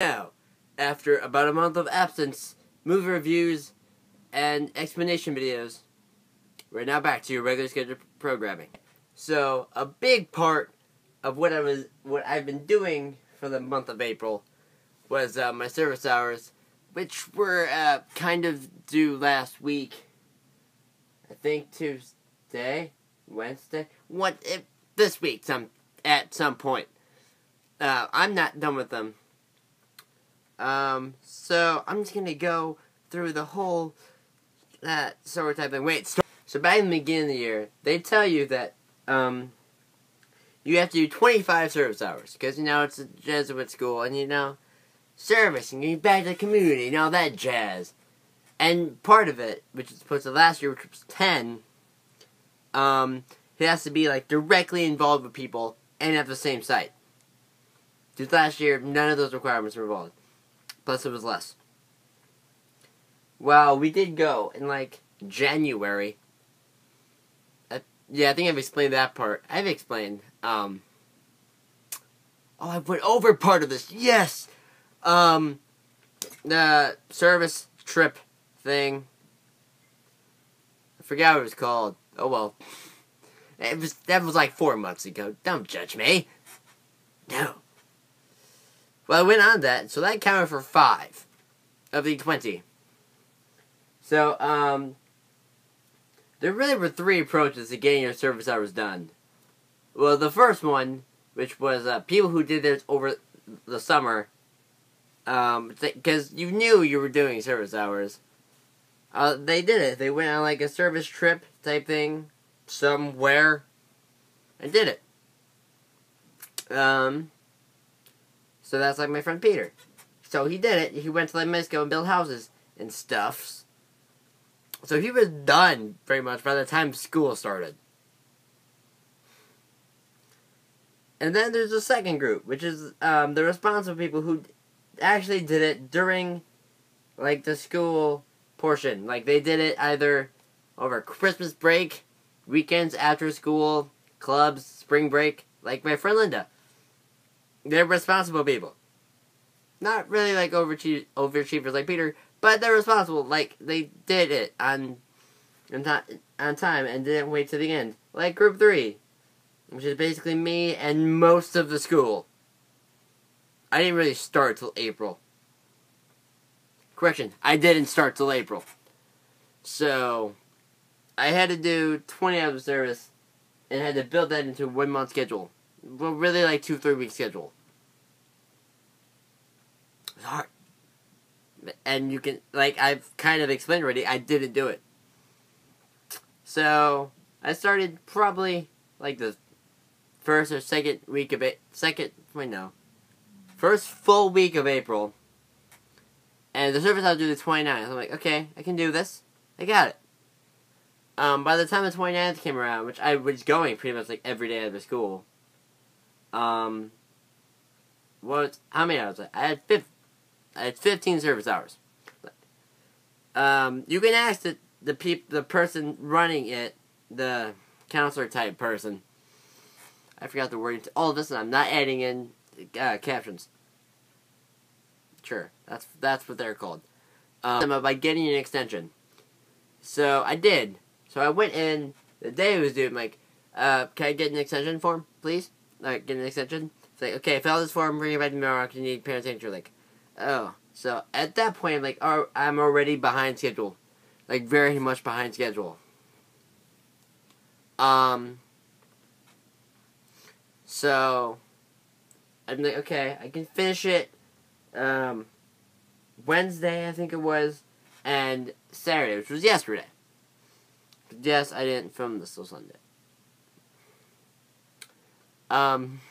Now, after about a month of absence, movie reviews, and explanation videos, we're now back to your regular scheduled programming. So, a big part of what I was, what I've been doing for the month of April, was uh, my service hours, which were uh, kind of due last week. I think Tuesday, Wednesday, what if, this week, some at some point. Uh, I'm not done with them um, so I'm just gonna go through the whole that sort of type thing. Wait, so back in the beginning of the year, they tell you that um, you have to do 25 service hours because you know it's a Jesuit school and you know service and getting back to the community and all that jazz. And part of it, which is supposed to last year, which was 10, um, it has to be like directly involved with people and at the same site. Just last year, none of those requirements were involved. Plus, it was less. Well, we did go in like January. Uh, yeah, I think I've explained that part. I've explained. Um. Oh, I went over part of this. Yes. Um. The service trip thing. I forgot what it was called. Oh well. It was that was like four months ago. Don't judge me. No. Well, I went on that, so that counted for five of the 20. So, um, there really were three approaches to getting your service hours done. Well, the first one, which was uh, people who did this over the summer, because um, you knew you were doing service hours, uh, they did it. They went on like a service trip type thing somewhere and did it. Um, so that's like my friend Peter. So he did it. He went to like Mexico and built houses and stuffs. So he was done pretty much by the time school started. And then there's a second group, which is um, the responsible people who actually did it during like the school portion. Like they did it either over Christmas break, weekends after school, clubs, spring break, like my friend Linda. They're responsible people. Not really like overachievers, overachievers like Peter, but they're responsible. Like they did it on, on, on time and didn't wait to the end. Like Group Three, which is basically me and most of the school. I didn't really start till April. Correction, I didn't start till April. So, I had to do 20 hours of service and had to build that into one month schedule. Well, really like two, three week schedule. It's hard. And you can, like, I've kind of explained already, I didn't do it. So, I started probably, like, the first or second week of it, second, wait, no. First full week of April. And the service I'll do the 29th. I'm like, okay, I can do this. I got it. Um, by the time the 29th came around, which I was going pretty much like every day after school, um, what, how many hours? I had 15, I had 15 service hours. Um, you can ask the, the peop, the person running it, the counselor type person. I forgot the word. All this, I'm not adding in uh, captions. Sure, that's that's what they're called. Um, by getting an extension. So I did. So I went in the day it was due. I'm like, uh, can I get an extension form, please? Like, get an extension. It's like, okay, fill this form, bring it back to Merrick. You need parent signature. Like, oh. So at that point, I'm like, oh, I'm already behind schedule, like very much behind schedule. Um. So, I'm like, okay, I can finish it. Um, Wednesday, I think it was, and Saturday, which was yesterday. But yes, I didn't film this till Sunday. Um,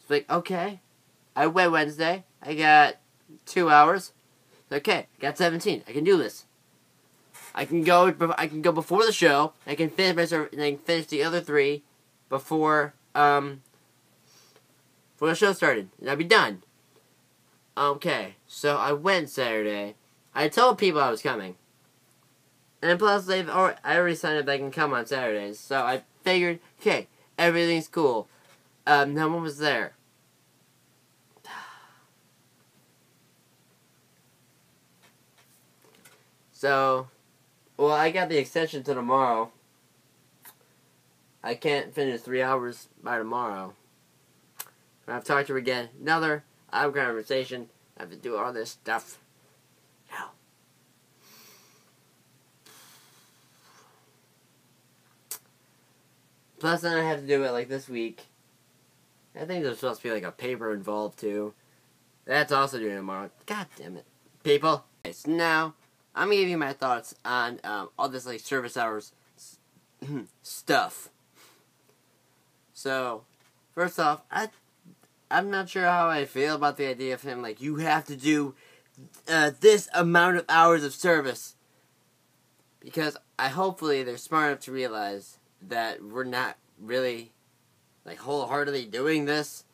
it's like, okay, I went Wednesday. I got two hours. Okay, got 17. I can do this. I can go. I can go before the show. I can finish my and I can finish the other three before um before the show started, and I'll be done. Okay, so I went Saturday. I told people I was coming, and plus they've already, I already signed up. They can come on Saturdays, so I figured, okay, everything's cool. Um, no one was there. So, well, I got the extension to tomorrow. I can't finish three hours by tomorrow. I've talked to her again. Another hour conversation. I have to do all this stuff. Yeah. Plus, then I have to do it like this week. I think there's supposed to be like a paper involved too. That's also due tomorrow. God damn it, people. So now I'm gonna give you my thoughts on um, all this like service hours stuff. So, first off, I I'm not sure how I feel about the idea of him like you have to do uh, this amount of hours of service because I hopefully they're smart enough to realize that we're not really like wholeheartedly doing this.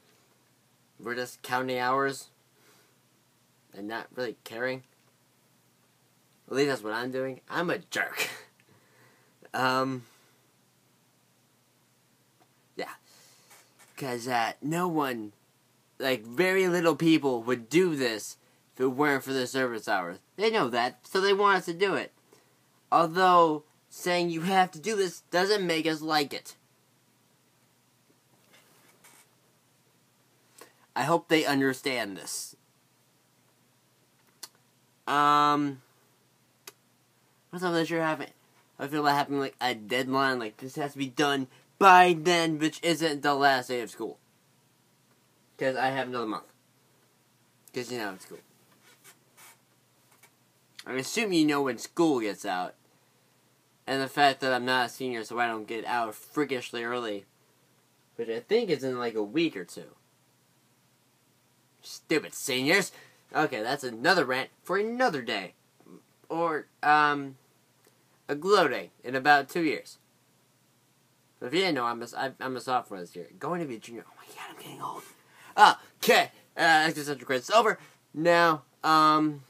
We're just counting hours and not really caring. At least that's what I'm doing. I'm a jerk. um, yeah, because uh, no one, like very little people, would do this if it weren't for the service hours. They know that, so they want us to do it. Although saying you have to do this doesn't make us like it. I hope they understand this. Um, what's up that you're having? I feel about having like a deadline, like this has to be done by then, which isn't the last day of school. Because I have another month. Because you know it's school. I assume you know when school gets out. And the fact that I'm not a senior, so I don't get out freakishly early. Which I think is in like a week or two. Stupid seniors. Okay, that's another rant for another day. Or, um, a glow day in about two years. If you didn't know, I'm a, I'm a sophomore this year. Going to be a junior. Oh my god, I'm getting old. Okay, uh, existential credits over. Now, um,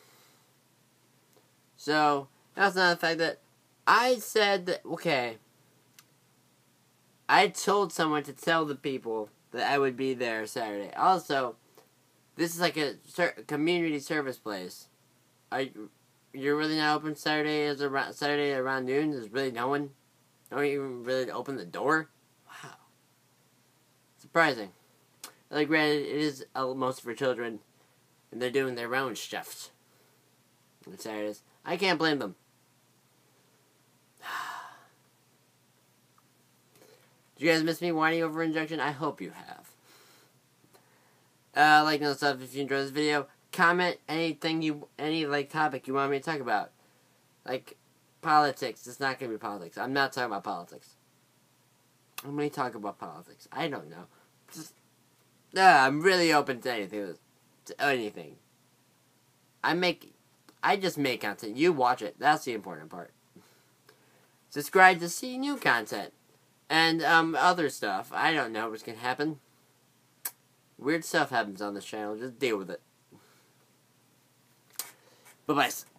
so, that's not the fact that I said that, okay, I told someone to tell the people that I would be there Saturday. Also, this is like a community service place. You, you're really not open Saturday as around Saturday around noon? There's really no one. Don't even really open the door. Wow, surprising. Like, granted, it is most for children, and they're doing their own shifts on Saturdays. I can't blame them. Do you guys miss me whining over Interjection? I hope you have. Uh, like and stuff if you enjoyed this video. Comment anything you, any like topic you want me to talk about. Like, politics. It's not gonna be politics. I'm not talking about politics. I'm gonna talk about politics. I don't know. Just, yeah, I'm really open to anything. To anything. I make, I just make content. You watch it. That's the important part. Subscribe to see new content. And, um, other stuff. I don't know what's gonna happen. Weird stuff happens on this channel. Just deal with it. Bye-bye.